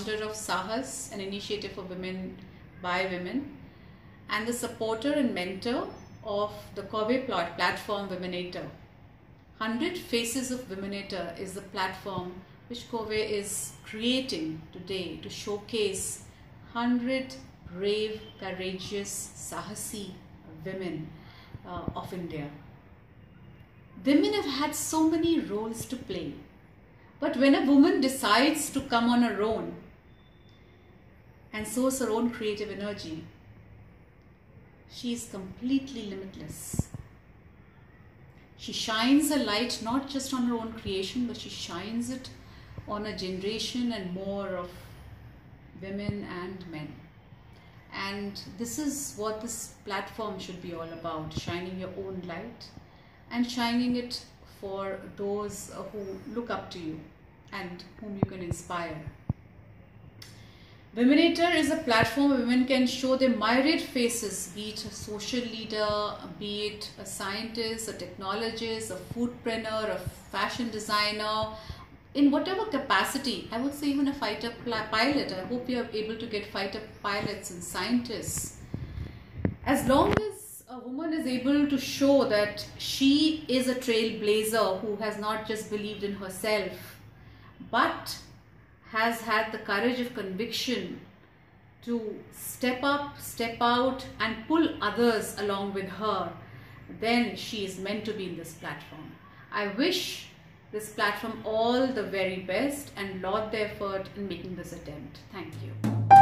founder of Sahas, an initiative for women by women, and the supporter and mentor of the Kobe plot platform Womennovator. 100 Faces of Womennovator is the platform which Kobe is creating today to showcase 100 brave, courageous, Sahasi women uh, of India. Women have had so many roles to play. But when a woman decides to come on her own and source her own creative energy, she is completely limitless. She shines a light not just on her own creation, but she shines it on a generation and more of women and men. And this is what this platform should be all about shining your own light and shining it for those who look up to you and whom you can inspire. Womennovator is a platform where women can show their myriad faces, be it a social leader, be it a scientist, a technologist, a foodpreneur, a fashion designer, in whatever capacity, I would say even a fighter pilot. I hope you are able to get fighter pilots and scientists. As long as a woman is able to show that she is a trailblazer who has not just believed in herself, but has had the courage of conviction to step up, step out, and pull others along with her, then she is meant to be in this platform. I wish this platform all the very best and laud the effort in making this attempt. Thank you.